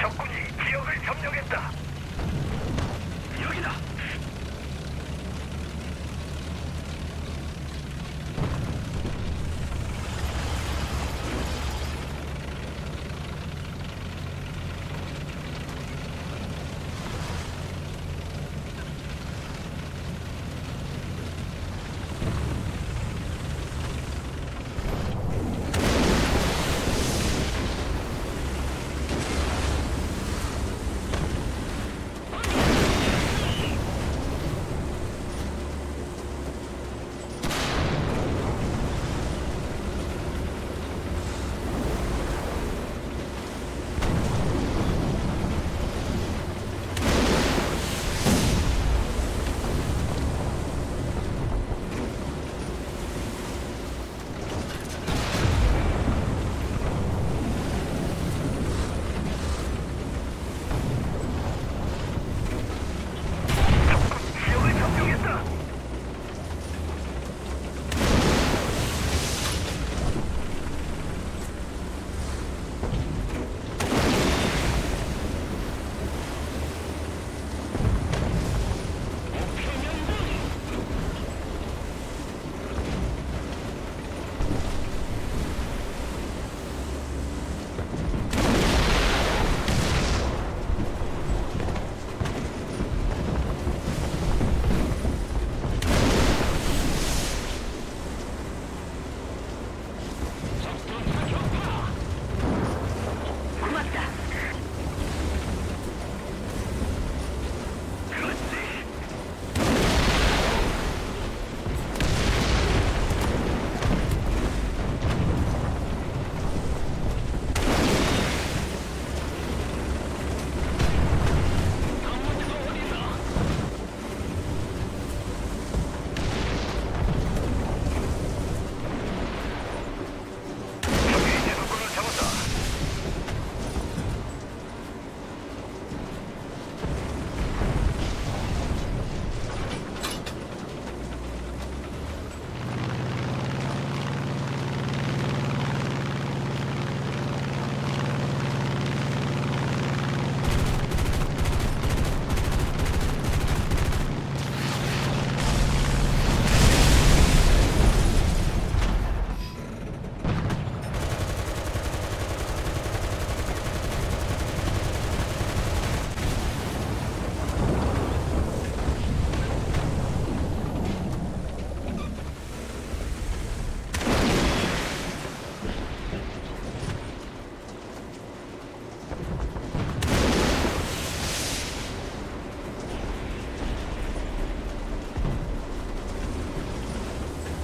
적군이 지역을 점령했다. 여기다.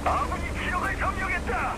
아군이 지역을 점령했다.